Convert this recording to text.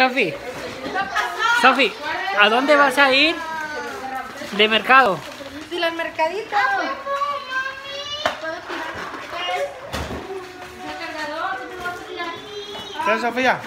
Sofi. Sofi, ¿a dónde vas a ir de mercado? Si la mercadita? ¿Qué, Sofía?